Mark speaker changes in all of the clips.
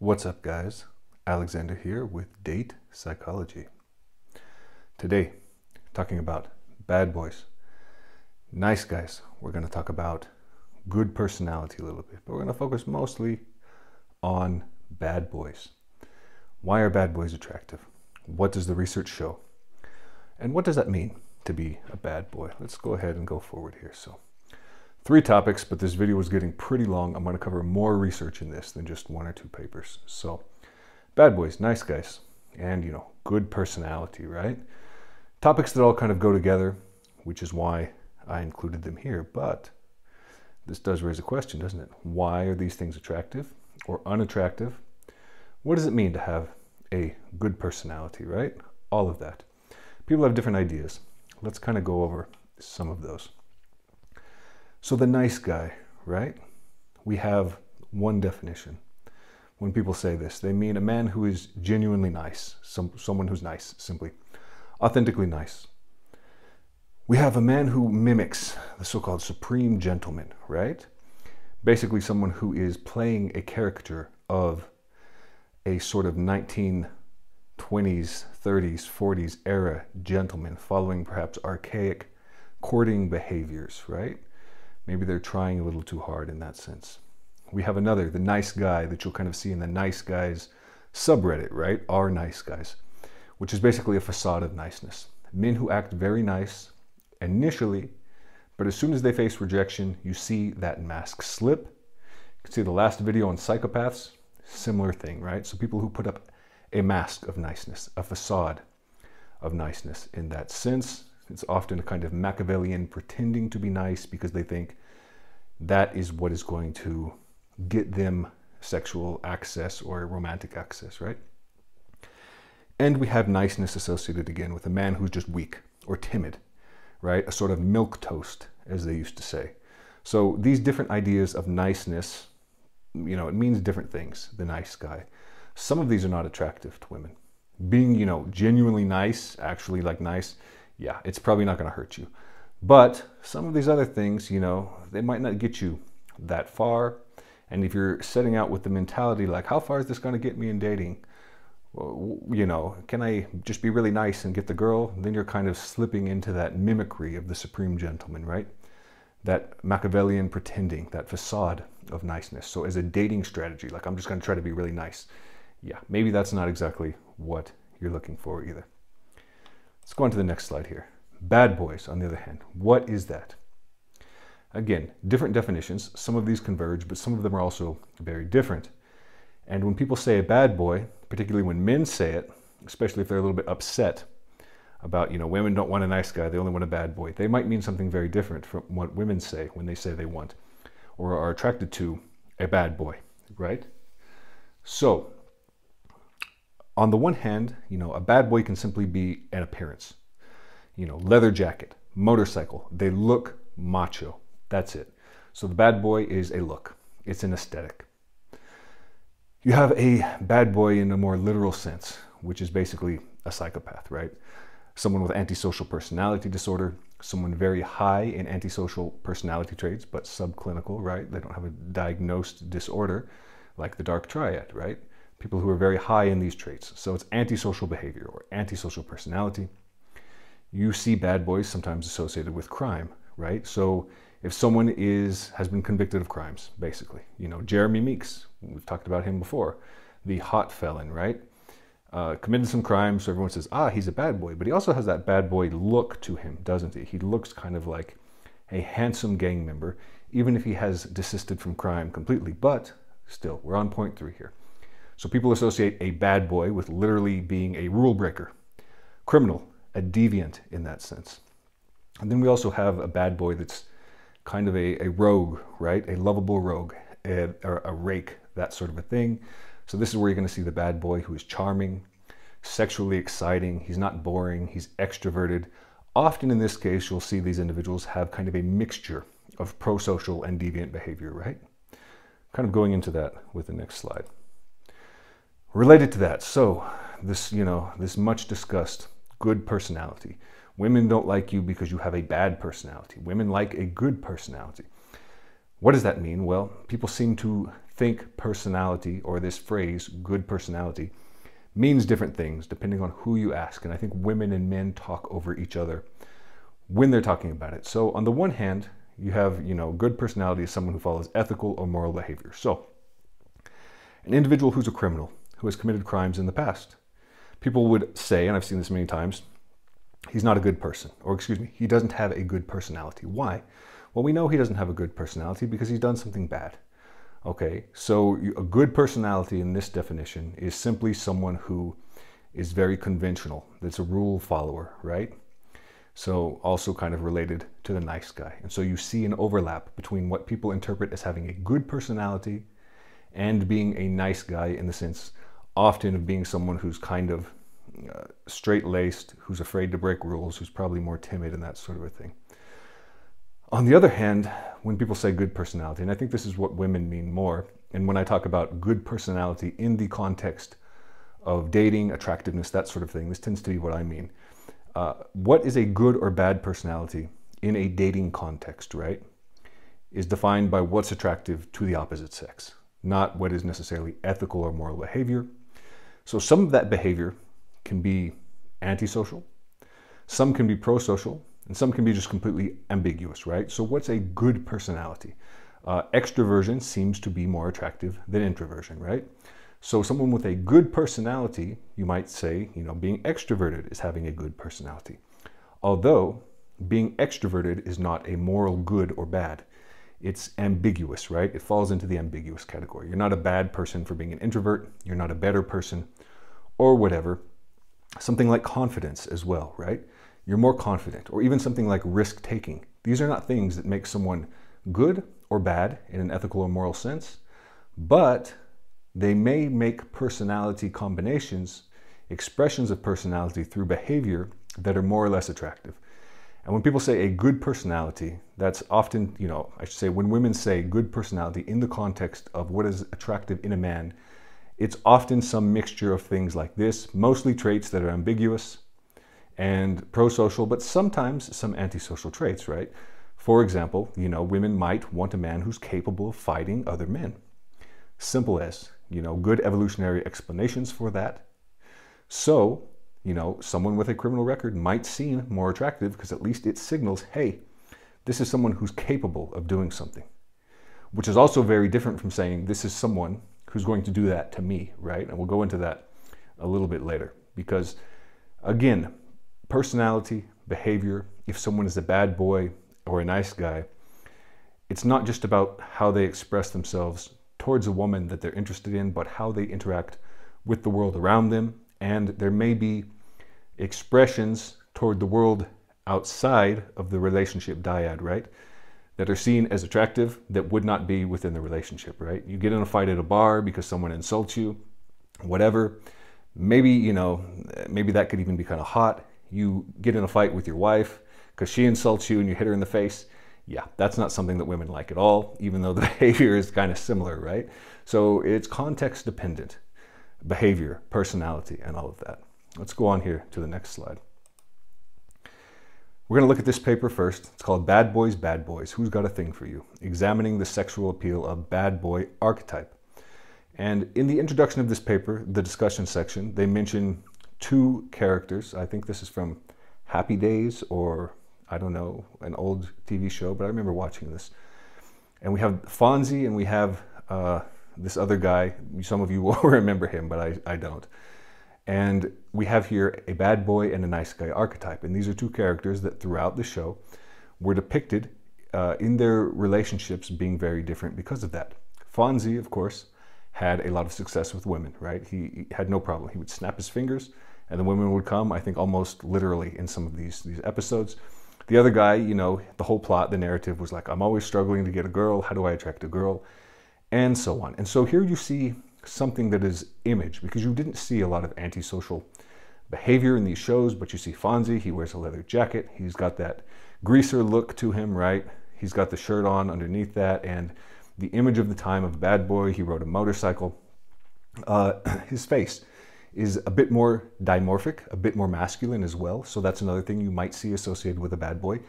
Speaker 1: What's up, guys? Alexander here with Date Psychology. Today, talking about bad boys, nice guys. We're going to talk about good personality a little bit, but we're going to focus mostly on bad boys. Why are bad boys attractive? What does the research show? And what does that mean to be a bad boy? Let's go ahead and go forward here. So, three topics, but this video is getting pretty long. I'm going to cover more research in this than just one or two papers. So, bad boys, nice guys, and you know, good personality, right? Topics that all kind of go together, which is why I included them here. But this does raise a question, doesn't it? Why are these things attractive or unattractive? What does it mean to have a good personality, right? All of that. People have different ideas. Let's kind of go over some of those. So, the nice guy, right? We have one definition. When people say this, they mean a man who is genuinely nice, some, someone who's nice, simply, authentically nice. We have a man who mimics the so called supreme gentleman, right? Basically, someone who is playing a caricature of a sort of 1920s, 30s, 40s era gentleman following perhaps archaic courting behaviors, right? Maybe they're trying a little too hard in that sense. We have another, the nice guy that you'll kind of see in the nice guys subreddit, right? Are nice guys, which is basically a facade of niceness. Men who act very nice initially, but as soon as they face rejection, you see that mask slip. You can see the last video on psychopaths, similar thing, right? So people who put up a mask of niceness, a facade of niceness in that sense, it's often a kind of Machiavellian pretending to be nice because they think that is what is going to get them sexual access or romantic access, right? And we have niceness associated again with a man who's just weak or timid, right? A sort of milk toast, as they used to say. So these different ideas of niceness, you know, it means different things, the nice guy. Some of these are not attractive to women. Being, you know, genuinely nice, actually like nice, yeah, it's probably not going to hurt you. But some of these other things, you know, they might not get you that far. And if you're setting out with the mentality like, how far is this going to get me in dating? You know, can I just be really nice and get the girl? Then you're kind of slipping into that mimicry of the supreme gentleman, right? That Machiavellian pretending, that facade of niceness. So, as a dating strategy, like I'm just going to try to be really nice. Yeah, maybe that's not exactly what you're looking for either. Let's go on to the next slide here. Bad boys, on the other hand, what is that? Again, different definitions. Some of these converge, but some of them are also very different. And when people say a bad boy, particularly when men say it, especially if they're a little bit upset about, you know, women don't want a nice guy, they only want a bad boy, they might mean something very different from what women say when they say they want or are attracted to a bad boy, right? So, on the one hand, you know, a bad boy can simply be an appearance. You know, leather jacket, motorcycle, they look macho. That's it. So the bad boy is a look. It's an aesthetic. You have a bad boy in a more literal sense, which is basically a psychopath, right? Someone with antisocial personality disorder, someone very high in antisocial personality traits, but subclinical, right? They don't have a diagnosed disorder like the dark triad, right? People who are very high in these traits. So it's antisocial behavior or antisocial personality. You see bad boys sometimes associated with crime, right? So if someone is has been convicted of crimes, basically, you know, Jeremy Meeks, we've talked about him before, the hot felon, right? Uh, committed some crimes, so everyone says, ah, he's a bad boy. But he also has that bad boy look to him, doesn't he? He looks kind of like a handsome gang member, even if he has desisted from crime completely. But still, we're on point three here. So people associate a bad boy with literally being a rule breaker, criminal, a deviant in that sense. And then we also have a bad boy that's kind of a, a rogue, right? A lovable rogue, a, a rake, that sort of a thing. So this is where you're going to see the bad boy who is charming, sexually exciting. He's not boring. He's extroverted. Often in this case, you'll see these individuals have kind of a mixture of prosocial and deviant behavior, right? Kind of going into that with the next slide. Related to that, so this, you know, this much discussed good personality. Women don't like you because you have a bad personality. Women like a good personality. What does that mean? Well, people seem to think personality or this phrase, good personality, means different things depending on who you ask. And I think women and men talk over each other when they're talking about it. So on the one hand, you have, you know, good personality is someone who follows ethical or moral behavior. So an individual who's a criminal, who has committed crimes in the past. People would say, and I've seen this many times, he's not a good person, or excuse me, he doesn't have a good personality. Why? Well, we know he doesn't have a good personality because he's done something bad. Okay, so a good personality in this definition is simply someone who is very conventional, that's a rule follower, right? So, also kind of related to the nice guy. And so you see an overlap between what people interpret as having a good personality and being a nice guy in the sense often of being someone who's kind of uh, straight laced, who's afraid to break rules, who's probably more timid and that sort of a thing. On the other hand, when people say good personality, and I think this is what women mean more, and when I talk about good personality in the context of dating, attractiveness, that sort of thing, this tends to be what I mean. Uh, what is a good or bad personality in a dating context, right? Is defined by what's attractive to the opposite sex, not what is necessarily ethical or moral behavior. So some of that behavior can be antisocial, some can be pro-social, and some can be just completely ambiguous, right? So what's a good personality? Uh, extroversion seems to be more attractive than introversion, right? So someone with a good personality, you might say, you know, being extroverted is having a good personality. Although being extroverted is not a moral good or bad. It's ambiguous, right? It falls into the ambiguous category. You're not a bad person for being an introvert. You're not a better person or whatever. Something like confidence as well, right? You're more confident, or even something like risk taking. These are not things that make someone good or bad in an ethical or moral sense, but they may make personality combinations, expressions of personality through behavior that are more or less attractive. And when people say a good personality, that's often, you know, I should say, when women say good personality in the context of what is attractive in a man, it's often some mixture of things like this, mostly traits that are ambiguous and pro-social, but sometimes some antisocial traits, right? For example, you know, women might want a man who's capable of fighting other men. Simple as, you know, good evolutionary explanations for that. So, you know, someone with a criminal record might seem more attractive because at least it signals, hey, this is someone who's capable of doing something. Which is also very different from saying this is someone who's going to do that to me, right? And we'll go into that a little bit later because, again, personality, behavior, if someone is a bad boy or a nice guy, it's not just about how they express themselves towards a woman that they're interested in, but how they interact with the world around them. And there may be expressions toward the world outside of the relationship dyad, right? That are seen as attractive that would not be within the relationship, right? You get in a fight at a bar because someone insults you, whatever. Maybe, you know, maybe that could even be kind of hot. You get in a fight with your wife because she insults you and you hit her in the face. Yeah, that's not something that women like at all, even though the behavior is kind of similar, right? So it's context dependent behavior, personality, and all of that. Let's go on here to the next slide. We're going to look at this paper first. It's called Bad Boys, Bad Boys. Who's Got a Thing for You? Examining the Sexual Appeal of Bad Boy Archetype. And in the introduction of this paper, the discussion section, they mention two characters. I think this is from Happy Days or, I don't know, an old TV show, but I remember watching this. And we have Fonzie and we have uh, this other guy. Some of you will remember him, but I, I don't. And we have here a bad boy and a nice guy archetype. And these are two characters that throughout the show were depicted uh, in their relationships being very different because of that. Fonzie, of course, had a lot of success with women, right? He, he had no problem. He would snap his fingers and the women would come, I think almost literally in some of these, these episodes. The other guy, you know, the whole plot, the narrative was like, I'm always struggling to get a girl. How do I attract a girl? And so on. And so here you see something that is image because you didn't see a lot of antisocial behavior in these shows, but you see Fonzie, he wears a leather jacket. He's got that greaser look to him, right? He's got the shirt on underneath that and the image of the time of a bad boy. He rode a motorcycle. Uh, his face is a bit more dimorphic, a bit more masculine as well. So that's another thing you might see associated with a bad boy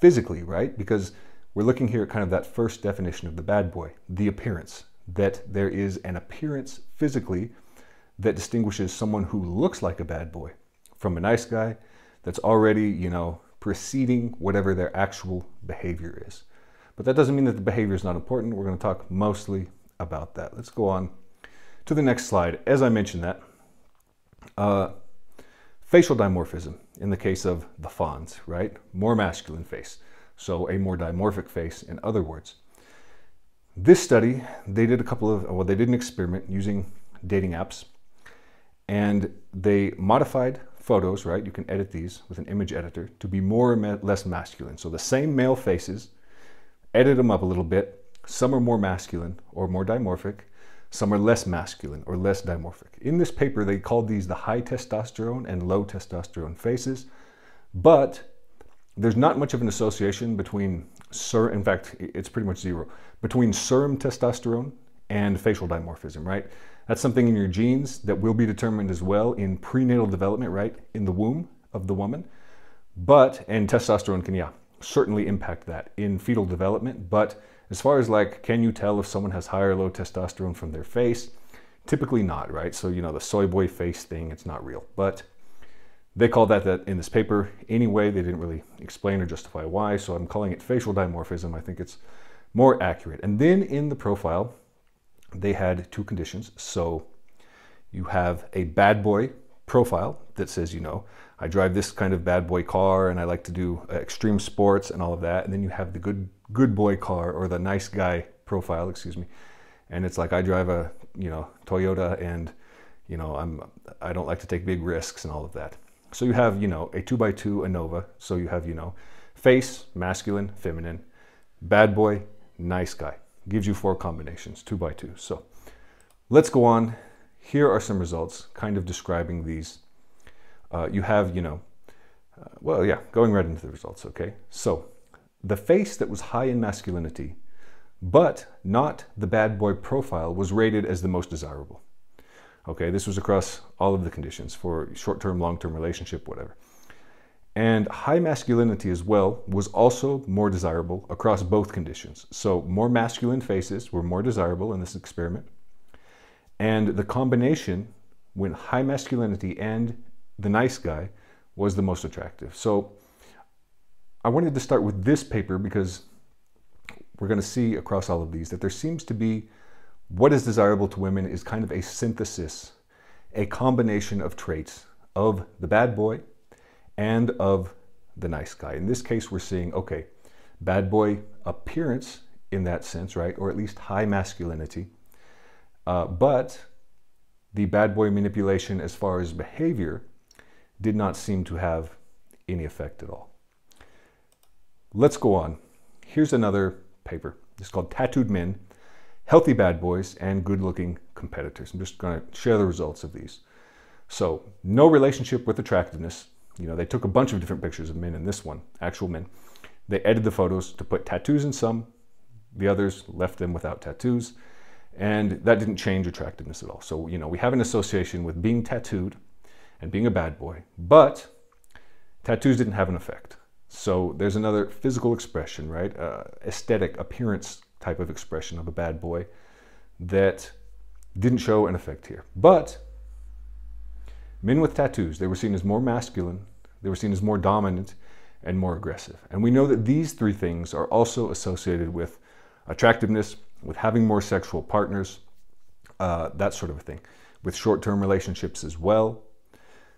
Speaker 1: physically, right? Because we're looking here at kind of that first definition of the bad boy, the appearance, that there is an appearance physically that distinguishes someone who looks like a bad boy from a nice guy that's already, you know, preceding whatever their actual behavior is. But that doesn't mean that the behavior is not important. We're going to talk mostly about that. Let's go on to the next slide. As I mentioned that, uh, facial dimorphism in the case of the Fonz, right? More masculine face. So a more dimorphic face, in other words. This study, they did a couple of, well, they did an experiment using dating apps and they modified photos, right? You can edit these with an image editor to be more or less masculine. So the same male faces, edit them up a little bit. Some are more masculine or more dimorphic. Some are less masculine or less dimorphic. In this paper, they called these the high testosterone and low testosterone faces, but there's not much of an association between, sir, in fact, it's pretty much zero, between serum testosterone and facial dimorphism, right? That's something in your genes that will be determined as well in prenatal development, right? In the womb of the woman. But, and testosterone can, yeah, certainly impact that in fetal development. But as far as like, can you tell if someone has high or low testosterone from their face? Typically not, right? So, you know, the soy boy face thing, it's not real. But they called that that in this paper anyway. They didn't really explain or justify why. So I'm calling it facial dimorphism. I think it's more accurate. And then in the profile, they had two conditions. So you have a bad boy profile that says, you know, I drive this kind of bad boy car and I like to do uh, extreme sports and all of that. And then you have the good good boy car or the nice guy profile, excuse me. And it's like I drive a, you know, Toyota and you know, I'm I don't like to take big risks and all of that. So you have, you know, a 2x2 ANOVA. So you have, you know, face, masculine, feminine, bad boy, nice guy gives you four combinations, two by two. So let's go on. Here are some results kind of describing these. Uh, you have, you know, uh, well, yeah, going right into the results, okay? So the face that was high in masculinity, but not the bad boy profile, was rated as the most desirable. Okay, this was across all of the conditions for short term, long term relationship, whatever. And high masculinity as well was also more desirable across both conditions. So more masculine faces were more desirable in this experiment. And the combination when high masculinity and the nice guy was the most attractive. So I wanted to start with this paper because we're going to see across all of these that there seems to be what is desirable to women is kind of a synthesis, a combination of traits of the bad boy and of the nice guy. In this case, we're seeing, okay, bad boy appearance in that sense, right? Or at least high masculinity. Uh, but the bad boy manipulation as far as behavior did not seem to have any effect at all. Let's go on. Here's another paper. It's called Tattooed Men, Healthy Bad Boys, and Good Looking Competitors. I'm just going to share the results of these. So, no relationship with attractiveness, you know, they took a bunch of different pictures of men in this one, actual men. They edited the photos to put tattoos in some, the others left them without tattoos, and that didn't change attractiveness at all. So, you know, we have an association with being tattooed and being a bad boy, but tattoos didn't have an effect. So there's another physical expression, right? Uh, aesthetic appearance type of expression of a bad boy that didn't show an effect here. But Men with tattoos, they were seen as more masculine, they were seen as more dominant, and more aggressive. And we know that these three things are also associated with attractiveness, with having more sexual partners, uh, that sort of a thing, with short term relationships as well.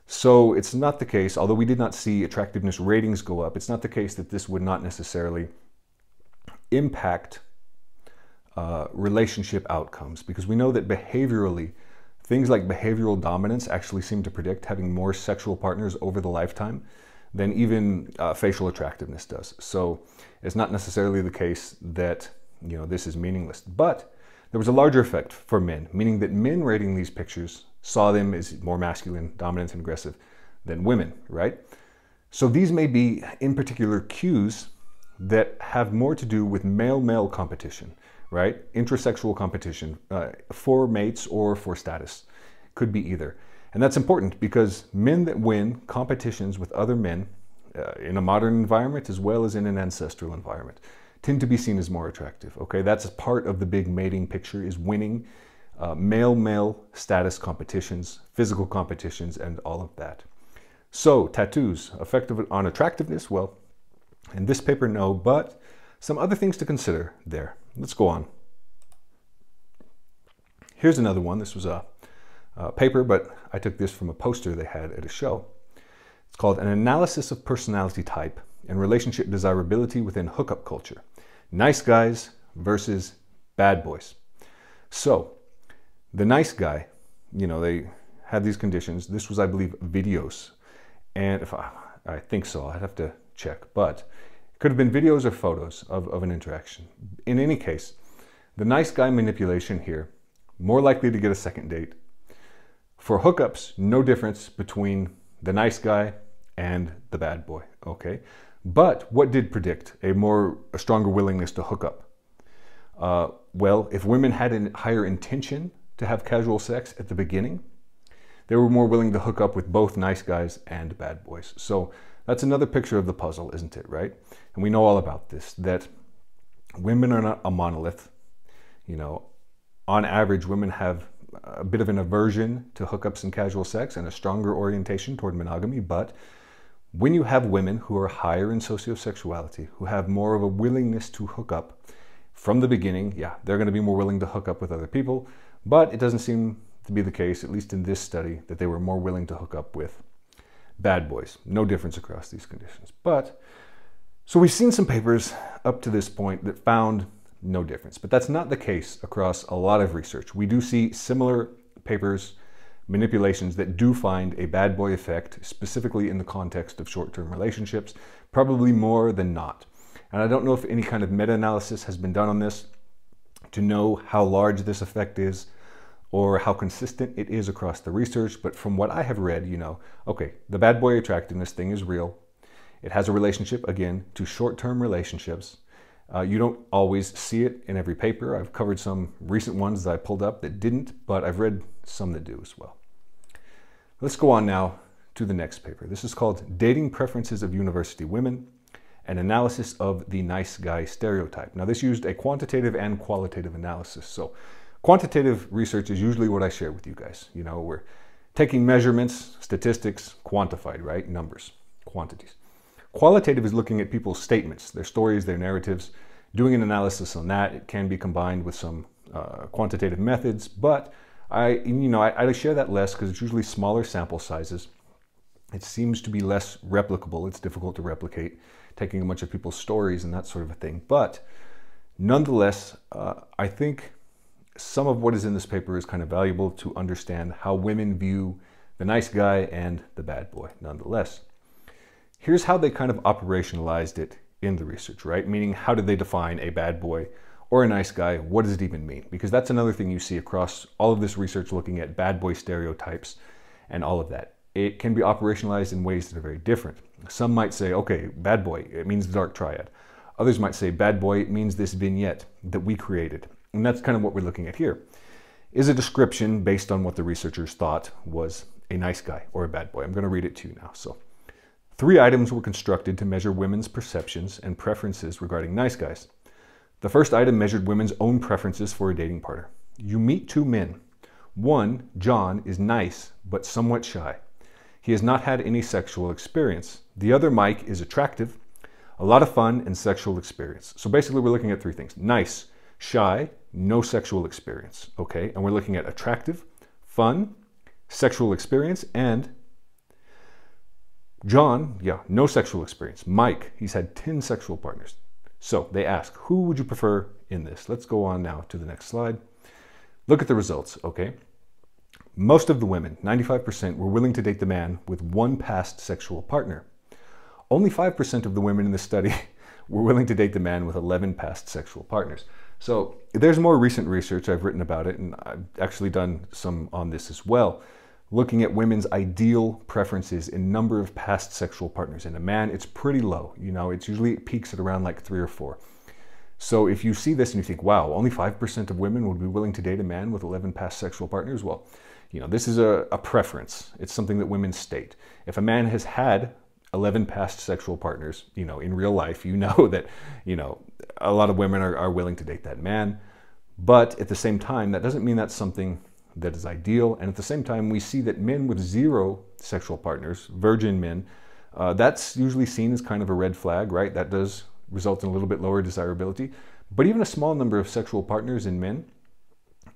Speaker 1: So it's not the case, although we did not see attractiveness ratings go up, it's not the case that this would not necessarily impact uh, relationship outcomes because we know that behaviorally Things like behavioral dominance actually seem to predict having more sexual partners over the lifetime than even uh, facial attractiveness does. So it's not necessarily the case that you know this is meaningless. But there was a larger effect for men, meaning that men rating these pictures saw them as more masculine, dominant, and aggressive than women, right? So these may be in particular cues that have more to do with male-male competition right? Intrasexual competition uh, for mates or for status. Could be either. And that's important because men that win competitions with other men uh, in a modern environment as well as in an ancestral environment tend to be seen as more attractive. Okay, that's part of the big mating picture is winning uh, male-male status competitions, physical competitions, and all of that. So tattoos, effective on attractiveness? Well, in this paper, no, but some other things to consider there. Let's go on. Here's another one. This was a, a paper, but I took this from a poster they had at a show. It's called An Analysis of Personality Type and Relationship Desirability Within Hookup Culture. Nice guys versus bad boys. So, the nice guy, you know, they had these conditions. This was, I believe, videos. And if I, I think so, I'd have to check. But could have been videos or photos of, of an interaction. In any case, the nice guy manipulation here, more likely to get a second date. For hookups, no difference between the nice guy and the bad boy, okay? But what did predict a more, a stronger willingness to hook up? Uh, well, if women had a higher intention to have casual sex at the beginning, they were more willing to hook up with both nice guys and bad boys. So that's another picture of the puzzle, isn't it, right? And we know all about this, that women are not a monolith. You know, on average, women have a bit of an aversion to hookups and casual sex and a stronger orientation toward monogamy. But when you have women who are higher in sociosexuality, who have more of a willingness to hook up from the beginning, yeah, they're going to be more willing to hook up with other people. But it doesn't seem to be the case, at least in this study, that they were more willing to hook up with bad boys. No difference across these conditions. But, so we've seen some papers up to this point that found no difference. But that's not the case across a lot of research. We do see similar papers, manipulations that do find a bad boy effect, specifically in the context of short-term relationships, probably more than not. And I don't know if any kind of meta-analysis has been done on this to know how large this effect is or how consistent it is across the research, but from what I have read, you know, okay, the bad boy attractiveness thing is real. It has a relationship, again, to short-term relationships. Uh, you don't always see it in every paper. I've covered some recent ones that I pulled up that didn't, but I've read some that do as well. Let's go on now to the next paper. This is called Dating Preferences of University Women, an analysis of the nice guy stereotype. Now this used a quantitative and qualitative analysis. So quantitative research is usually what I share with you guys. You know, we're taking measurements, statistics, quantified, right? Numbers, quantities. Qualitative is looking at people's statements, their stories, their narratives, doing an analysis on that. It can be combined with some uh, quantitative methods, but I, you know, I, I share that less because it's usually smaller sample sizes. It seems to be less replicable. It's difficult to replicate, taking a bunch of people's stories and that sort of a thing. But nonetheless, uh, I think some of what is in this paper is kind of valuable to understand how women view the nice guy and the bad boy, nonetheless. Here's how they kind of operationalized it in the research, right? Meaning, how did they define a bad boy or a nice guy? What does it even mean? Because that's another thing you see across all of this research looking at bad boy stereotypes and all of that. It can be operationalized in ways that are very different. Some might say, okay, bad boy, it means the dark triad. Others might say, bad boy, it means this vignette that we created. And that's kind of what we're looking at here. Is a description based on what the researchers thought was a nice guy or a bad boy. I'm going to read it to you now. So Three items were constructed to measure women's perceptions and preferences regarding nice guys. The first item measured women's own preferences for a dating partner. You meet two men. One, John, is nice but somewhat shy. He has not had any sexual experience. The other, Mike, is attractive, a lot of fun, and sexual experience. So basically, we're looking at three things nice, shy, no sexual experience. Okay, and we're looking at attractive, fun, sexual experience, and John, yeah, no sexual experience. Mike, he's had 10 sexual partners. So they ask, who would you prefer in this? Let's go on now to the next slide. Look at the results, okay? Most of the women, 95%, were willing to date the man with one past sexual partner. Only 5% of the women in the study were willing to date the man with 11 past sexual partners. So there's more recent research, I've written about it, and I've actually done some on this as well looking at women's ideal preferences in number of past sexual partners. In a man, it's pretty low. You know, it's usually it peaks at around like three or four. So if you see this and you think, wow, only 5% of women would be willing to date a man with 11 past sexual partners, well, you know, this is a, a preference. It's something that women state. If a man has had 11 past sexual partners, you know, in real life, you know that, you know, a lot of women are, are willing to date that man. But at the same time, that doesn't mean that's something that is ideal. And at the same time, we see that men with zero sexual partners, virgin men, uh, that's usually seen as kind of a red flag, right? That does result in a little bit lower desirability. But even a small number of sexual partners in men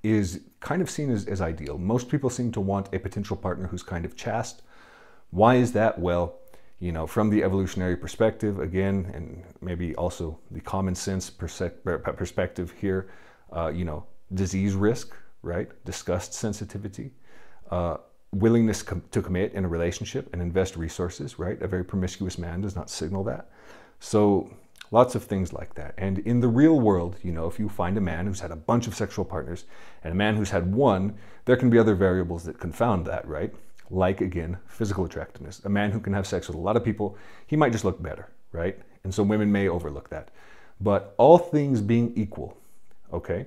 Speaker 1: is kind of seen as, as ideal. Most people seem to want a potential partner who's kind of chaste. Why is that? Well, you know, from the evolutionary perspective, again, and maybe also the common sense perspective here, uh, you know, disease risk, right? Disgust sensitivity, uh, willingness com- to commit in a relationship and invest resources, right? A very promiscuous man does not signal that. So lots of things like that. And in the real world, you know, if you find a man who's had a bunch of sexual partners and a man who's had one, there can be other variables that confound that, right? Like again, physical attractiveness. A man who can have sex with a lot of people, he might just look better, right? And so women may overlook that. But all things being equal, okay?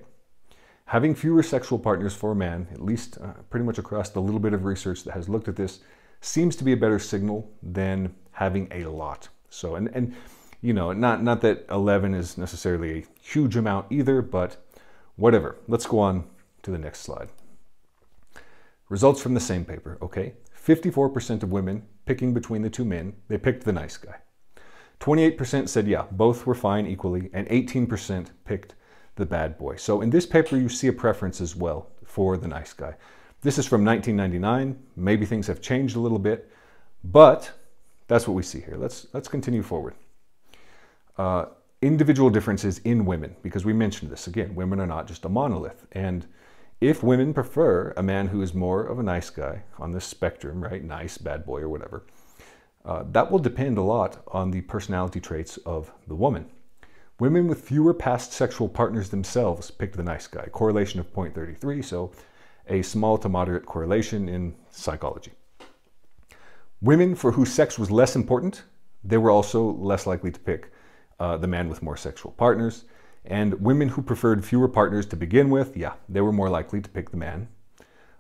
Speaker 1: Having fewer sexual partners for a man, at least uh, pretty much across the little bit of research that has looked at this, seems to be a better signal than having a lot. So, and, and you know, not, not that 11 is necessarily a huge amount either, but whatever. Let's go on to the next slide. Results from the same paper, okay? 54% of women picking between the two men, they picked the nice guy. 28% said, yeah, both were fine equally, and 18% picked the bad boy. So in this paper, you see a preference as well for the nice guy. This is from 1999. Maybe things have changed a little bit, but that's what we see here. Let's, let's continue forward. Uh, individual differences in women, because we mentioned this again, women are not just a monolith. And if women prefer a man who is more of a nice guy on this spectrum, right, nice, bad boy, or whatever, uh, that will depend a lot on the personality traits of the woman. Women with fewer past sexual partners themselves picked the nice guy, correlation of 0.33, so a small to moderate correlation in psychology. Women for whose sex was less important, they were also less likely to pick uh, the man with more sexual partners. And women who preferred fewer partners to begin with, yeah, they were more likely to pick the man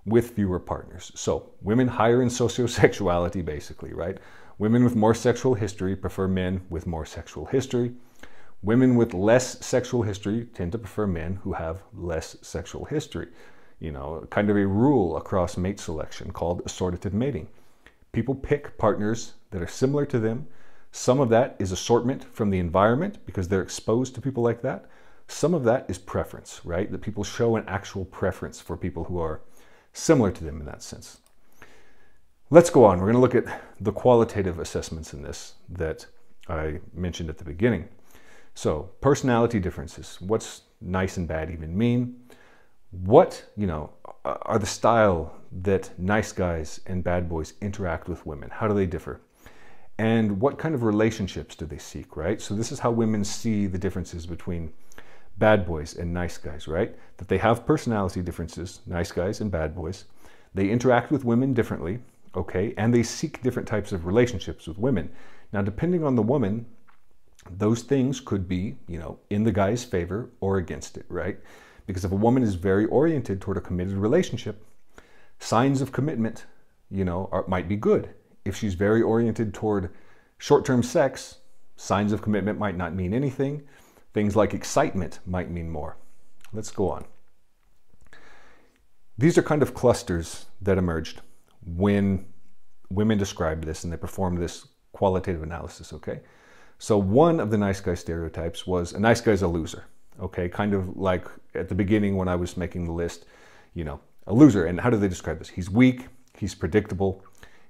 Speaker 1: with fewer partners. So, women higher in sociosexuality, basically, right? Women with more sexual history prefer men with more sexual history. Women with less sexual history tend to prefer men who have less sexual history. You know, kind of a rule across mate selection called assortative mating. People pick partners that are similar to them some of that is assortment from the environment because they're exposed to people like that. Some of that is preference, right? That people show an actual preference for people who are similar to them in that sense. Let's go on. We're going to look at the qualitative assessments in this that I mentioned at the beginning. So, personality differences. What's nice and bad even mean? What, you know, are the style that nice guys and bad boys interact with women? How do they differ? And what kind of relationships do they seek, right? So this is how women see the differences between bad boys and nice guys, right? That they have personality differences, nice guys and bad boys. They interact with women differently, okay? And they seek different types of relationships with women. Now, depending on the woman, those things could be, you know, in the guy's favor or against it, right? Because if a woman is very oriented toward a committed relationship, signs of commitment, you know, are, might be good if she's very oriented toward short term sex, signs of commitment might not mean anything. Things like excitement might mean more. Let's go on. These are kind of clusters that emerged when women described this and they performed this qualitative analysis, okay? So one of the nice guy stereotypes was a nice guy's a loser, okay? Kind of like at the beginning when I was making the list, you know, a loser. And how do they describe this? He's weak, he's predictable,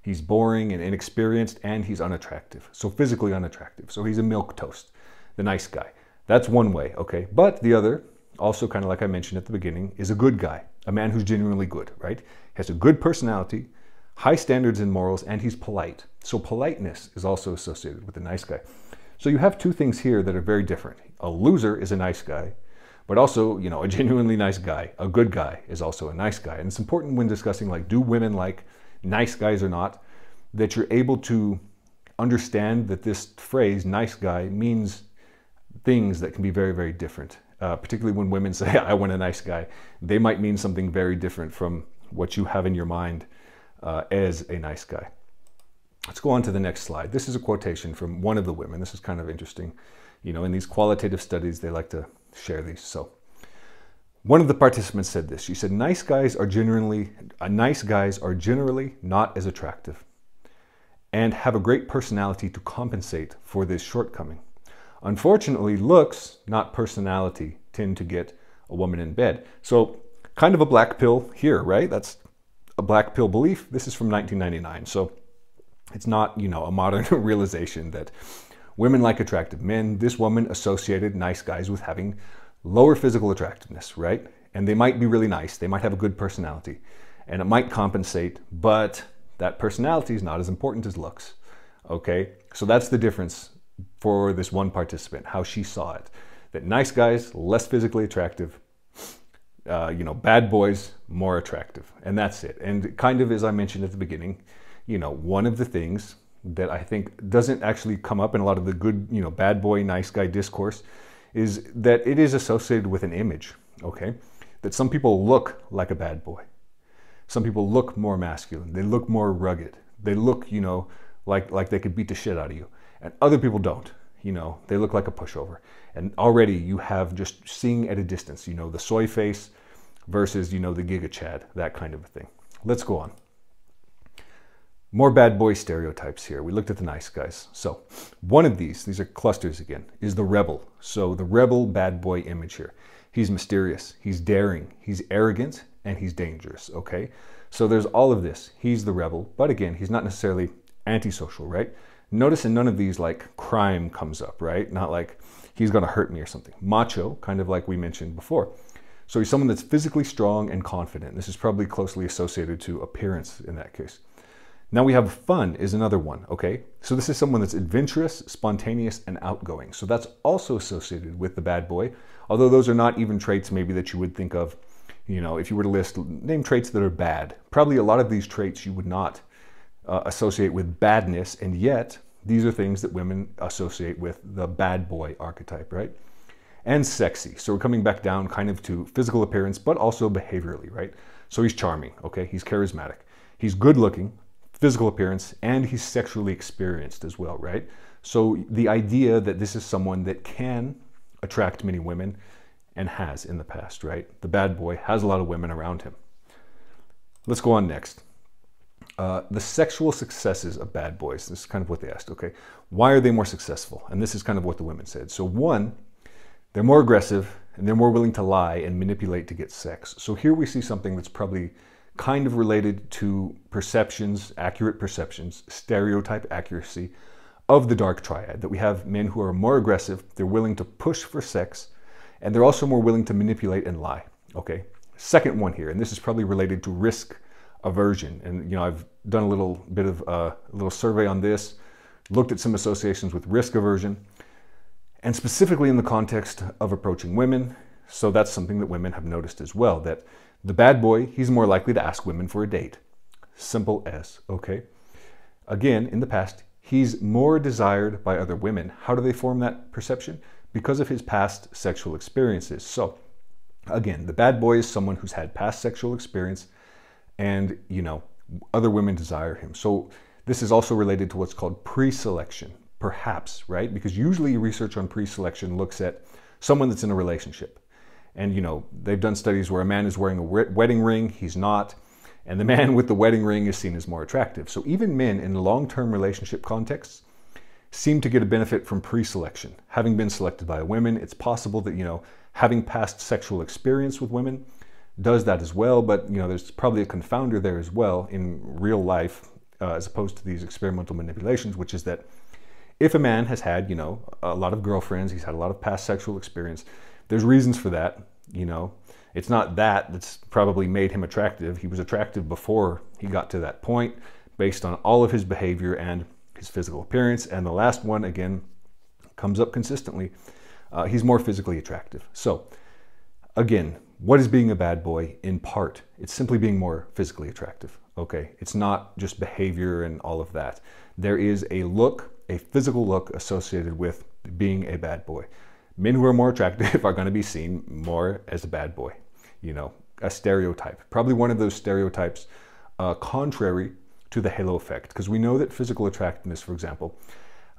Speaker 1: He's boring and inexperienced, and he's unattractive. So physically unattractive. So he's a milk toast, the nice guy. That's one way, okay? But the other, also kind of like I mentioned at the beginning, is a good guy, a man who's genuinely good, right? Has a good personality, high standards and morals, and he's polite. So politeness is also associated with a nice guy. So you have two things here that are very different. A loser is a nice guy, but also, you know, a genuinely nice guy, a good guy is also a nice guy. And it's important when discussing like, do women like nice guys or not, that you're able to understand that this phrase, nice guy, means things that can be very, very different. Uh, particularly when women say, I want a nice guy, they might mean something very different from what you have in your mind uh, as a nice guy. Let's go on to the next slide. This is a quotation from one of the women. This is kind of interesting. You know, in these qualitative studies, they like to share these. So, one of the participants said this. She said, "Nice guys are generally uh, nice guys are generally not as attractive, and have a great personality to compensate for this shortcoming. Unfortunately, looks, not personality, tend to get a woman in bed." So, kind of a black pill here, right? That's a black pill belief. This is from 1999. So it's not, you know, a modern realization that women like attractive men. This woman associated nice guys with having lower physical attractiveness, right? And they might be really nice. They might have a good personality and it might compensate, but that personality is not as important as looks. Okay? So that's the difference for this one participant, how she saw it. That nice guys, less physically attractive, uh, you know, bad boys more attractive, and that's it. And kind of as I mentioned at the beginning, you know, one of the things that I think doesn't actually come up in a lot of the good, you know, bad boy, nice guy discourse is that it is associated with an image. Okay, that some people look like a bad boy, some people look more masculine, they look more rugged, they look, you know, like like they could beat the shit out of you, and other people don't you know, they look like a pushover. And already you have just seeing at a distance, you know, the soy face versus, you know, the Giga Chad, that kind of a thing. Let's go on. More bad boy stereotypes here. We looked at the nice guys. So one of these, these are clusters again, is the rebel. So the rebel bad boy image here. He's mysterious, he's daring, he's arrogant, and he's dangerous, okay? So there's all of this. He's the rebel, but again, he's not necessarily antisocial, right? Notice in none of these like crime comes up, right? Not like he's going to hurt me or something. Macho, kind of like we mentioned before. So he's someone that's physically strong and confident. This is probably closely associated to appearance in that case. Now we have fun is another one, okay? So this is someone that's adventurous, spontaneous, and outgoing. So that's also associated with the bad boy, although those are not even traits maybe that you would think of, you know, if you were to list, name traits that are bad. Probably a lot of these traits you would not uh, associate with badness, and yet these are things that women associate with the bad boy archetype, right? And sexy. So we're coming back down kind of to physical appearance, but also behaviorally, right? So he's charming, okay? He's charismatic. He's good looking, physical appearance, and he's sexually experienced as well, right? So the idea that this is someone that can attract many women and has in the past, right? The bad boy has a lot of women around him. Let's go on next. Uh, the sexual successes of bad boys. This is kind of what they asked, okay? Why are they more successful? And this is kind of what the women said. So, one, they're more aggressive and they're more willing to lie and manipulate to get sex. So, here we see something that's probably kind of related to perceptions, accurate perceptions, stereotype accuracy of the dark triad. That we have men who are more aggressive, they're willing to push for sex, and they're also more willing to manipulate and lie, okay? Second one here, and this is probably related to risk aversion. And you know, I've done a little bit of uh, a little survey on this, looked at some associations with risk aversion, and specifically in the context of approaching women. So that's something that women have noticed as well. That the bad boy, he's more likely to ask women for a date. Simple as, okay? Again, in the past, he's more desired by other women. How do they form that perception? Because of his past sexual experiences. So, again, the bad boy is someone who's had past sexual experience and you know other women desire him. So this is also related to what's called pre-selection, perhaps, right? Because usually research on pre-selection looks at someone that's in a relationship. And you know, they've done studies where a man is wearing a wedding ring, he's not, and the man with the wedding ring is seen as more attractive. So even men in long-term relationship contexts seem to get a benefit from pre-selection. Having been selected by women, it's possible that, you know, having past sexual experience with women does that as well, but you know, there's probably a confounder there as well in real life, uh, as opposed to these experimental manipulations, which is that if a man has had, you know, a lot of girlfriends, he's had a lot of past sexual experience, there's reasons for that, you know. It's not that that's probably made him attractive. He was attractive before he got to that point based on all of his behavior and his physical appearance. And the last one, again, comes up consistently. Uh, he's more physically attractive. So, again, what is being a bad boy? In part, it's simply being more physically attractive. Okay, it's not just behavior and all of that. There is a look, a physical look associated with being a bad boy. Men who are more attractive are going to be seen more as a bad boy. You know, a stereotype. Probably one of those stereotypes uh, contrary to the halo effect because we know that physical attractiveness, for example,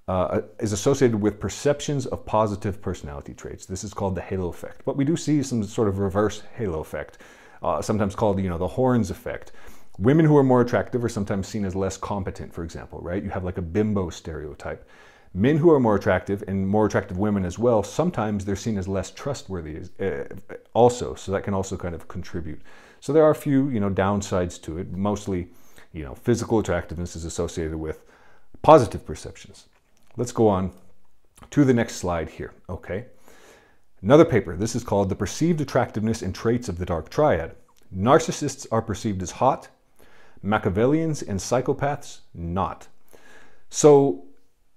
Speaker 1: uh, is associated with perceptions of positive personality traits. This is called the halo effect. But we do see some sort of reverse halo effect, uh, sometimes called, you know, the horns effect. Women who are more attractive are sometimes seen as less competent, for example, right? You have like a bimbo stereotype. Men who are more attractive and more attractive women as well, sometimes they're seen as less trustworthy uh, also. So that can also kind of contribute. So there are a few, you know, downsides to it. Mostly, you know, physical attractiveness is associated with positive perceptions. Let's go on to the next slide here, okay? Another paper, this is called The Perceived Attractiveness and Traits of the Dark Triad. Narcissists are perceived as hot, Machiavellians and psychopaths not. So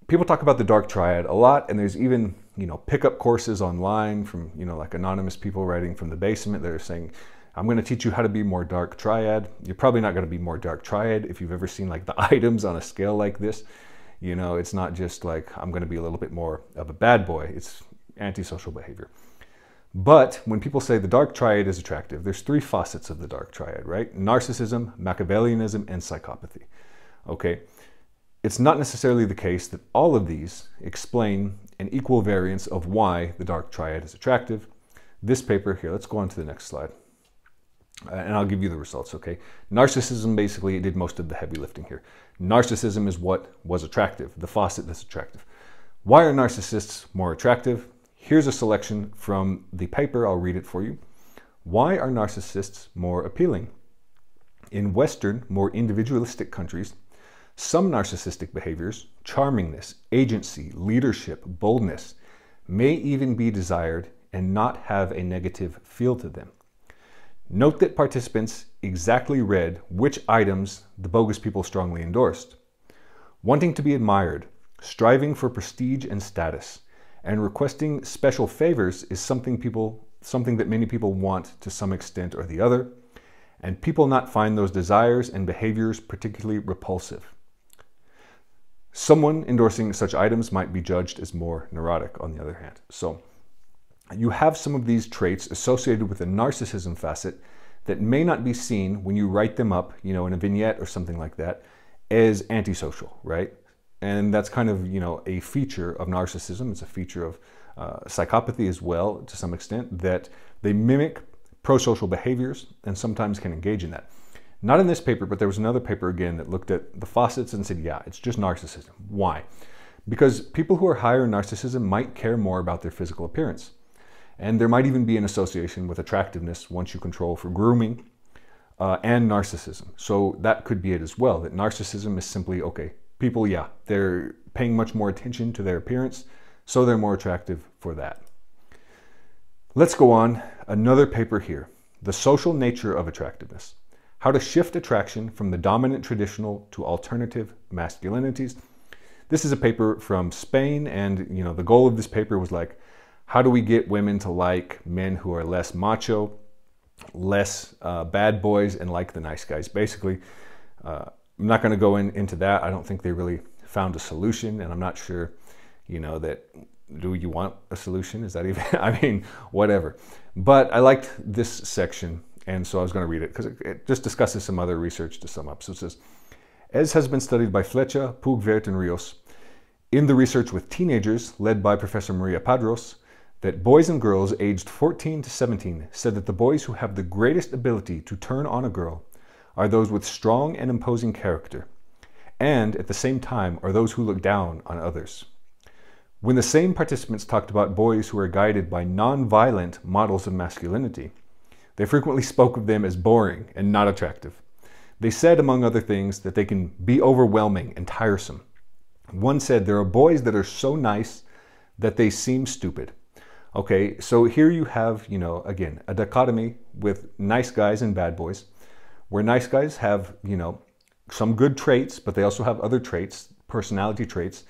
Speaker 1: people talk about the dark triad a lot and there's even you know pickup courses online from you know like anonymous people writing from the basement that are saying i'm going to teach you how to be more dark triad. You're probably not going to be more dark triad if you've ever seen like the items on a scale like this. You know it's not just like i'm going to be a little bit more of a bad boy. It's antisocial behavior. But when people say the dark triad is attractive there's three facets of the dark triad right? Narcissism machiavellianism and psychopathy. Okay it's not necessarily the case that all of these explain an equal variance of why the dark triad is attractive. This paper here, let's go on to the next slide. Uh, and I'll give you the results, okay? Narcissism basically did most of the heavy lifting here. Narcissism is what was attractive, the facet that's attractive. Why are narcissists more attractive? Here's a selection from the paper, I'll read it for you. Why are narcissists more appealing? In Western, more individualistic countries, some narcissistic behaviors, charmingness, agency, leadership, boldness, may even be desired and not have a negative feel to them. Note that participants exactly read which items the bogus people strongly endorsed. Wanting to be admired, striving for prestige and status, and requesting special favors is something people something that many people want to some extent or the other, and people not find those desires and behaviors particularly repulsive. Someone endorsing such items might be judged as more neurotic, on the other hand. So you have some of these traits associated with a narcissism facet that may not be seen when you write them up, you know, in a vignette or something like that, as antisocial, right? And that's kind of, you know, a feature of narcissism. It's a feature of uh, psychopathy as well, to some extent, that they mimic pro-social behaviors and sometimes can engage in that. Not in this paper, but there was another paper again that looked at the facets and said, yeah, it's just narcissism. Why? Because people who are higher in narcissism might care more about their physical appearance. And there might even be an association with attractiveness once you control for grooming uh, and narcissism. So that could be it as well, that narcissism is simply, okay, people, yeah, they're paying much more attention to their appearance, so they're more attractive for that. Let's go on. Another paper here, the social nature of attractiveness. How to shift attraction from the dominant traditional to alternative masculinities. This is a paper from Spain, and you know the goal of this paper was like, how do we get women to like men who are less macho, less uh, bad boys, and like the nice guys? Basically, uh, I'm not going to go in, into that. I don't think they really found a solution, and I'm not sure, you know, that do you want a solution? Is that even? I mean, whatever. But I liked this section and so I was going to read it because it, it, just discusses some other research to sum up. So it says, as has been studied by Flecha, Puigvert, and Rios, in the research with teenagers led by Professor Maria Padros, that boys and girls aged 14 to 17 said that the boys who have the greatest ability to turn on a girl are those with strong and imposing character, and at the same time are those who look down on others. When the same participants talked about boys who are guided by non-violent models of masculinity, they frequently spoke of them as boring and not attractive. They said, among other things, that they can be overwhelming and tiresome. One said, There are boys that are so nice that they seem stupid. Okay, so here you have, you know, again, a dichotomy with nice guys and bad boys, where nice guys have, you know, some good traits, but they also have other traits, personality traits,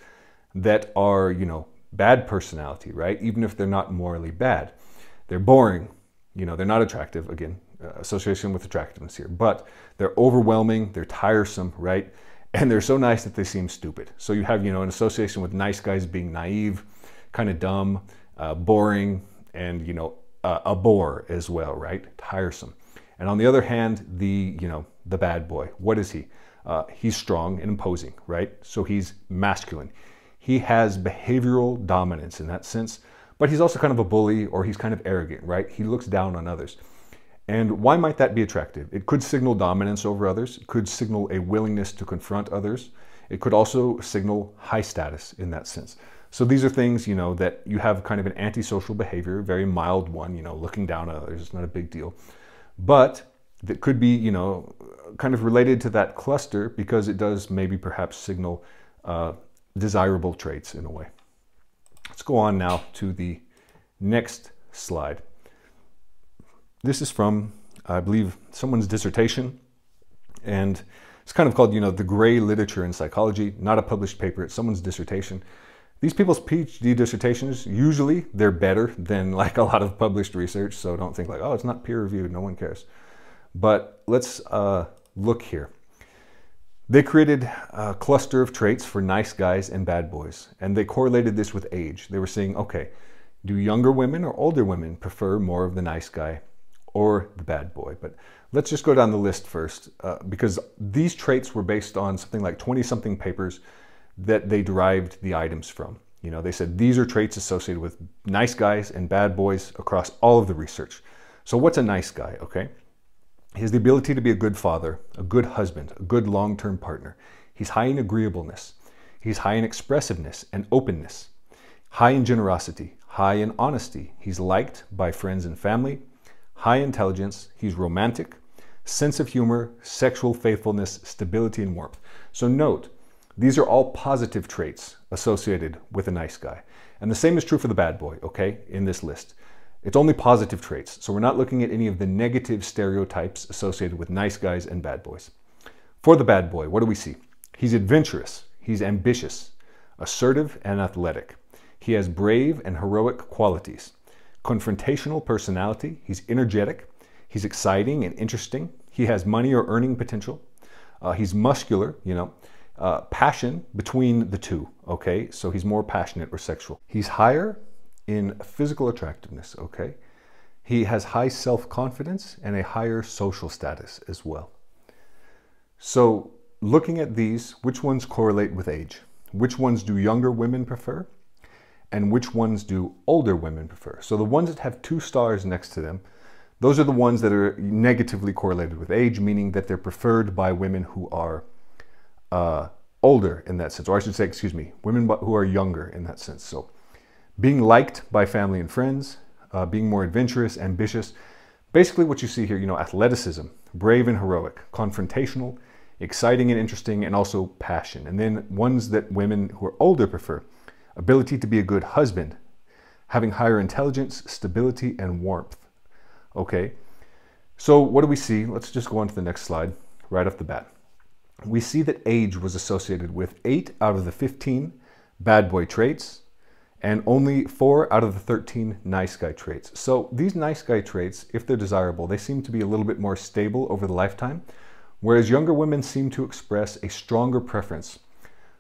Speaker 1: that are, you know, bad personality, right? Even if they're not morally bad. They're boring, you know, they're not attractive, again, uh, association with attractiveness here, but they're overwhelming, they're tiresome, right? And they're so nice that they seem stupid. So you have, you know, an association with nice guys being naive, kind of dumb, uh, boring, and, you know, uh, a bore as well, right? Tiresome. And on the other hand, the, you know, the bad boy. What is he? Uh, he's strong and imposing, right? So he's masculine. He has behavioral dominance in that sense, but he's also kind of a bully or he's kind of arrogant, right? He looks down on others. And why might that be attractive? It could signal dominance over others, it could signal a willingness to confront others. It could also signal high status in that sense. So these are things, you know, that you have kind of an antisocial behavior, very mild one, you know, looking down on others, it's not a big deal. But that could be, you know, kind of related to that cluster because it does maybe perhaps signal uh, desirable traits in a way. Let's go on now to the next slide. This is from, I believe, someone's dissertation, and it's kind of called, you know, the gray literature in psychology, not a published paper, it's someone's dissertation. These people's PhD dissertations, usually they're better than like a lot of published research, so don't think like, oh, it's not peer reviewed, no one cares. But let's uh, look here. They created a cluster of traits for nice guys and bad boys, and they correlated this with age. They were saying, okay, do younger women or older women prefer more of the nice guy or the bad boy? But let's just go down the list first, uh, because these traits were based on something like 20 something papers that they derived the items from. You know, they said these are traits associated with nice guys and bad boys across all of the research. So, what's a nice guy? Okay. He has the ability to be a good father, a good husband, a good long term partner. He's high in agreeableness. He's high in expressiveness and openness, high in generosity, high in honesty. He's liked by friends and family, high intelligence. He's romantic, sense of humor, sexual faithfulness, stability, and warmth. So, note, these are all positive traits associated with a nice guy. And the same is true for the bad boy, okay, in this list. It's only positive traits, so we're not looking at any of the negative stereotypes associated with nice guys and bad boys. For the bad boy, what do we see? He's adventurous, he's ambitious, assertive, and athletic. He has brave and heroic qualities. Confrontational personality, he's energetic, he's exciting and interesting. He has money or earning potential. Uh, he's muscular, you know, uh, passion between the two, okay? So he's more passionate or sexual. He's higher in physical attractiveness, okay? He has high self confidence and a higher social status as well. So, looking at these, which ones correlate with age? Which ones do younger women prefer? And which ones do older women prefer? So, the ones that have two stars next to them, those are the ones that are negatively correlated with age, meaning that they're preferred by women who are uh, older in that sense, or I should say, excuse me, women who are younger in that sense. So, being liked by family and friends, uh, being more adventurous, ambitious. Basically, what you see here, you know, athleticism, brave and heroic, confrontational, exciting and interesting, and also passion. And then ones that women who are older prefer ability to be a good husband, having higher intelligence, stability, and warmth. Okay, so what do we see? Let's just go on to the next slide right off the bat we see that age was associated with 8 out of the 15 bad boy traits and only 4 out of the 13 nice guy traits. So these nice guy traits, if they're desirable, they seem to be a little bit more stable over the lifetime, whereas younger women seem to express a stronger preference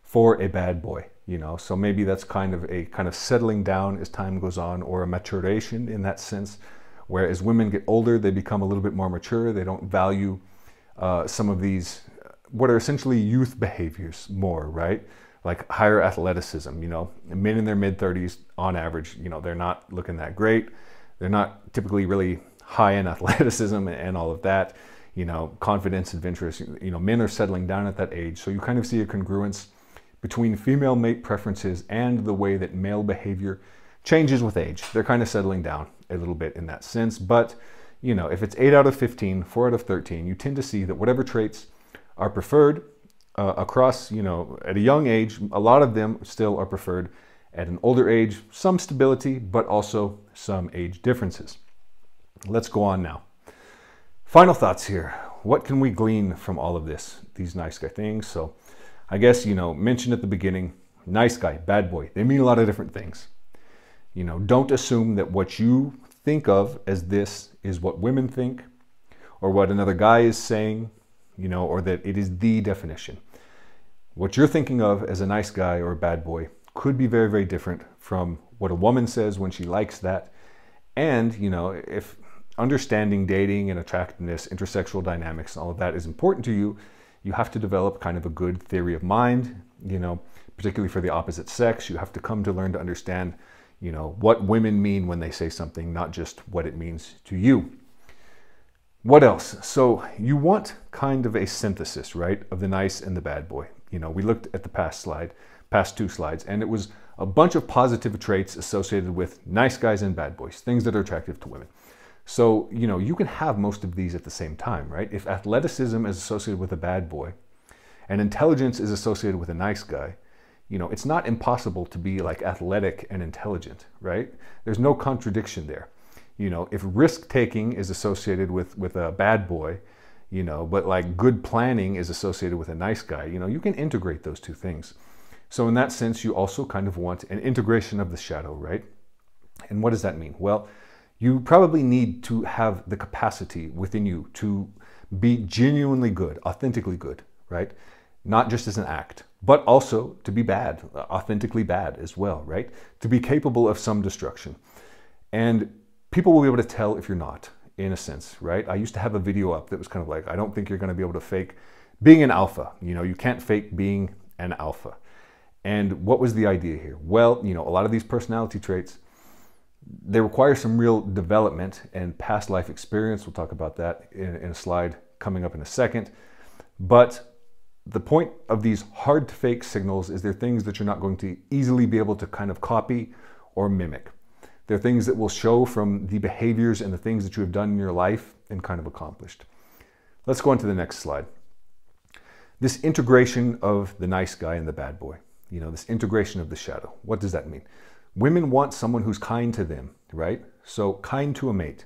Speaker 1: for a bad boy, you know. So maybe that's kind of a kind of settling down as time goes on or a maturation in that sense, whereas women get older, they become a little bit more mature, they don't value uh, some of these what are essentially youth behaviors more, right? Like higher athleticism, you know, men in their mid 30s on average, you know, they're not looking that great. They're not typically really high in athleticism and all of that, you know, confidence, adventurous, you know, men are settling down at that age. So you kind of see a congruence between female mate preferences and the way that male behavior changes with age. They're kind of settling down a little bit in that sense. But, you know, if it's 8 out of 15, 4 out of 13, you tend to see that whatever traits are preferred uh, across, you know, at a young age. A lot of them still are preferred at an older age, some stability, but also some age differences. Let's go on now. Final thoughts here. What can we glean from all of this, these nice guy things? So, I guess, you know, mentioned at the beginning, nice guy, bad boy, they mean a lot of different things. You know, don't assume that what you think of as this is what women think or what another guy is saying you know, or that it is the definition. What you're thinking of as a nice guy or a bad boy could be very, very different from what a woman says when she likes that. And, you know, if understanding dating and attractiveness, intersexual dynamics, and all of that is important to you, you have to develop kind of a good theory of mind, you know, particularly for the opposite sex. You have to come to learn to understand, you know, what women mean when they say something, not just what it means to you. What else? So you want kind of a synthesis, right, of the nice and the bad boy. You know, we looked at the past slide, past two slides, and it was a bunch of positive traits associated with nice guys and bad boys, things that are attractive to women. So, you know, you can have most of these at the same time, right? If athleticism is associated with a bad boy and intelligence is associated with a nice guy, you know, it's not impossible to be like athletic and intelligent, right? There's no contradiction there. You know, if risk taking is associated with, with a bad boy, you know, but like good planning is associated with a nice guy, you know, you can integrate those two things. So in that sense, you also kind of want an integration of the shadow, right? And what does that mean? Well, you probably need to have the capacity within you to be genuinely good, authentically good, right? Not just as an act, but also to be bad, authentically bad as well, right? To be capable of some destruction. And people will be able to tell if you're not, in a sense, right? I used to have a video up that was kind of like, I don't think you're going to be able to fake being an alpha. You know, you can't fake being an alpha. And what was the idea here? Well, you know, a lot of these personality traits, they require some real development and past life experience. We'll talk about that in, in a slide coming up in a second. But the point of these hard to fake signals is they're things that you're not going to easily be able to kind of copy or mimic. They're things that will show from the behaviors and the things that you have done in your life and kind of accomplished. Let's go on to the next slide. This integration of the nice guy and the bad boy you know, this integration of the shadow. What does that mean? Women want someone who's kind to them, right? So, kind to a mate.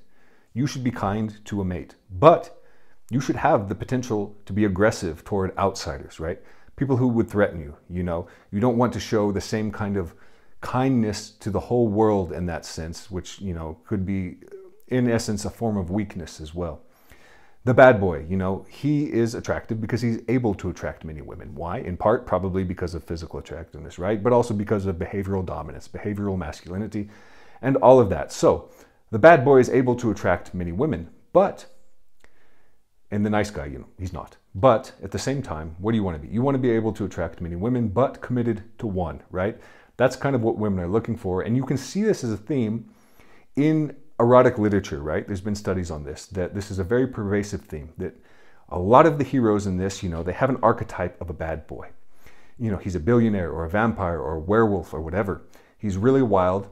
Speaker 1: You should be kind to a mate, but you should have the potential to be aggressive toward outsiders, right? People who would threaten you, you know. You don't want to show the same kind of kindness to the whole world in that sense, which, you know, could be, in essence, a form of weakness as well. The bad boy, you know, he is attractive because he's able to attract many women. Why? In part, probably because of physical attractiveness, right? But also because of behavioral dominance, behavioral masculinity, and all of that. So, the bad boy is able to attract many women, but, and the nice guy, you know, he's not. But at the same time, what do you want to be? You want to be able to attract many women, but committed to one, right? That's kind of what women are looking for. And you can see this as a theme in erotic literature, right? There's been studies on this, that this is a very pervasive theme, that a lot of the heroes in this, you know, they have an archetype of a bad boy. You know, he's a billionaire or a vampire or a werewolf or whatever. He's really wild.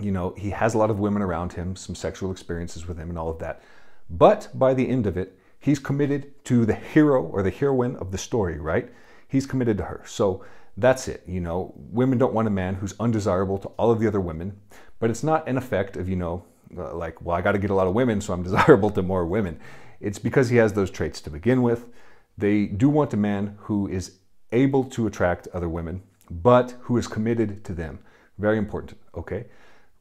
Speaker 1: You know, he has a lot of women around him, some sexual experiences with him and all of that. But by the end of it, he's committed to the hero or the heroine of the story, right? He's committed to her. So that's it. You know, women don't want a man who's undesirable to all of the other women, but it's not an effect of, you know, uh, like, well, I got to get a lot of women, so I'm desirable to more women. It's because he has those traits to begin with. They do want a man who is able to attract other women, but who is committed to them. Very important, okay?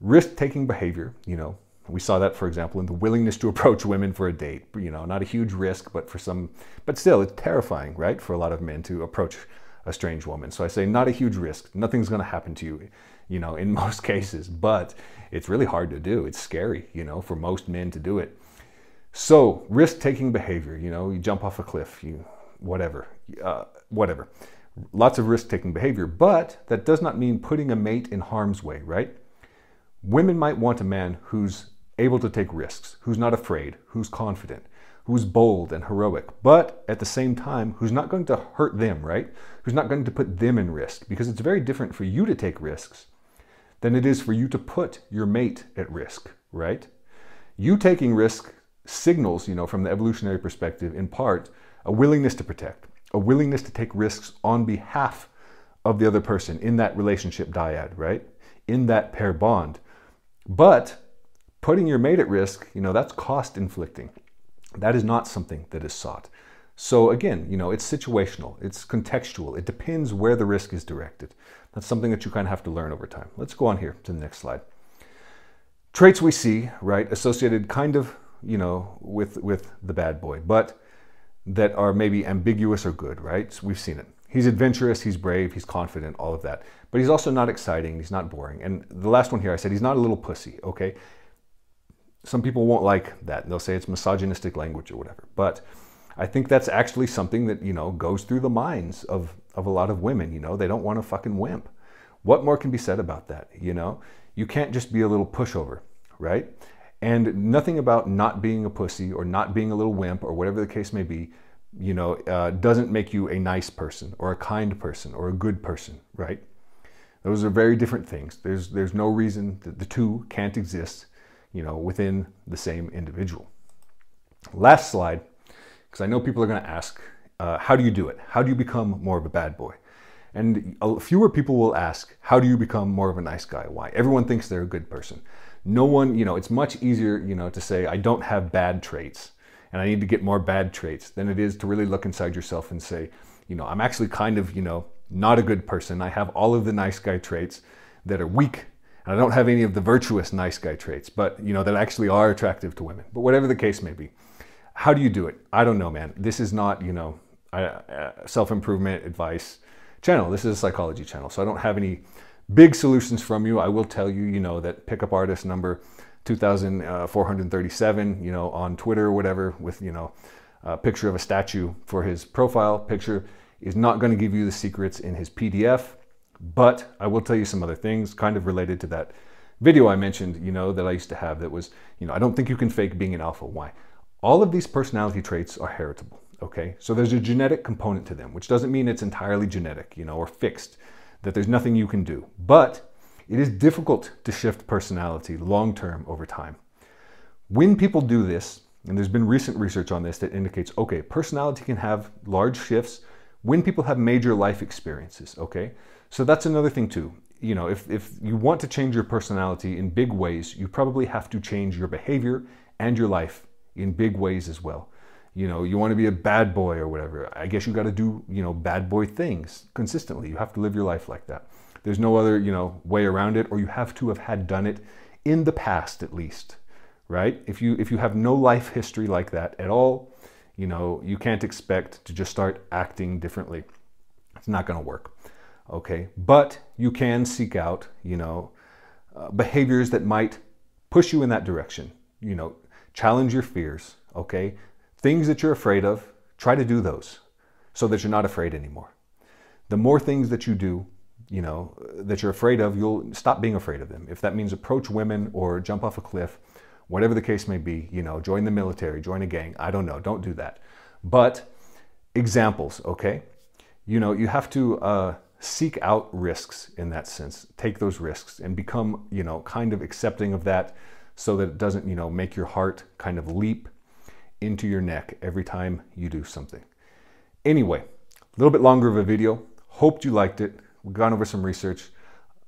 Speaker 1: Risk taking behavior, you know, we saw that, for example, in the willingness to approach women for a date. You know, not a huge risk, but for some, but still, it's terrifying, right, for a lot of men to approach a strange woman. So I say, not a huge risk. Nothing's going to happen to you you know, in most cases, but it's really hard to do. It's scary, you know, for most men to do it. So, risk taking behavior, you know, you jump off a cliff, you whatever, uh, whatever. Lots of risk taking behavior, but that does not mean putting a mate in harm's way, right? Women might want a man who's able to take risks, who's not afraid, who's confident, who's bold and heroic, but at the same time, who's not going to hurt them, right? Who's not going to put them in risk, because it's very different for you to take risks than it is for you to put your mate at risk, right? You taking risk signals, you know, from the evolutionary perspective, in part, a willingness to protect, a willingness to take risks on behalf of the other person in that relationship dyad, right? In that pair bond. But putting your mate at risk, you know, that's cost inflicting. That is not something that is sought. So again, you know, it's situational, it's contextual. It depends where the risk is directed. That's something that you kind of have to learn over time. Let's go on here to the next slide. Traits we see, right, associated kind of, you know, with with the bad boy, but that are maybe ambiguous or good, right? So we've seen it. He's adventurous, he's brave, he's confident, all of that. But he's also not exciting, he's not boring. And the last one here, I said he's not a little pussy, okay? Some people won't like that. They'll say it's misogynistic language or whatever. But I think that's actually something that, you know, goes through the minds of, of a lot of women. You know, they don't want a fucking wimp. What more can be said about that? You know, you can't just be a little pushover, right? And nothing about not being a pussy or not being a little wimp or whatever the case may be, you know, uh, doesn't make you a nice person or a kind person or a good person, right? Those are very different things. There's, there's no reason that the two can't exist, you know, within the same individual. Last slide, because I know people are going to ask, uh, how do you do it? How do you become more of a bad boy? And fewer people will ask, how do you become more of a nice guy? Why? Everyone thinks they're a good person. No one, you know, it's much easier, you know, to say, I don't have bad traits and I need to get more bad traits than it is to really look inside yourself and say, you know, I'm actually kind of, you know, not a good person. I have all of the nice guy traits that are weak and I don't have any of the virtuous nice guy traits, but, you know, that actually are attractive to women. But whatever the case may be, how do you do it? I don't know, man. This is not, you know, uh, self improvement advice channel. This is a psychology channel. So I don't have any big solutions from you. I will tell you, you know, that pickup artist number 2437, uh, you know, on Twitter or whatever with, you know, a picture of a statue for his profile picture is not going to give you the secrets in his PDF, but I will tell you some other things kind of related to that video I mentioned, you know, that I used to have that was, you know, I don't think you can fake being an alpha. Why? All of these personality traits are heritable. Okay, so there's a genetic component to them, which doesn't mean it's entirely genetic, you know, or fixed, that there's nothing you can do. But it is difficult to shift personality long term over time. When people do this, and there's been recent research on this that indicates, okay, personality can have large shifts when people have major life experiences, okay? So that's another thing too. You know, if, if you want to change your personality in big ways, you probably have to change your behavior and your life in big ways as well you know, you want to be a bad boy or whatever. I guess you got to do, you know, bad boy things consistently. You have to live your life like that. There's no other, you know, way around it, or you have to have had done it in the past at least, right? If you if you have no life history like that at all, you know, you can't expect to just start acting differently. It's not going to work. Okay, but you can seek out, you know, uh, behaviors that might push you in that direction. You know, challenge your fears. Okay, Things that you're afraid of, try to do those so that you're not afraid anymore. The more things that you do, you know, that you're afraid of, you'll stop being afraid of them. If that means approach women or jump off a cliff, whatever the case may be, you know, join the military, join a gang, I don't know, don't do that. But examples, okay? You know, you have to uh, seek out risks in that sense, take those risks and become, you know, kind of accepting of that so that it doesn't, you know, make your heart kind of leap into your neck every time you do something. Anyway, a little bit longer of a video. Hoped you liked it. We've gone over some research.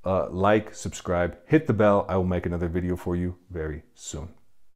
Speaker 1: Uh, like, subscribe, hit the bell. I will make another video for you very soon.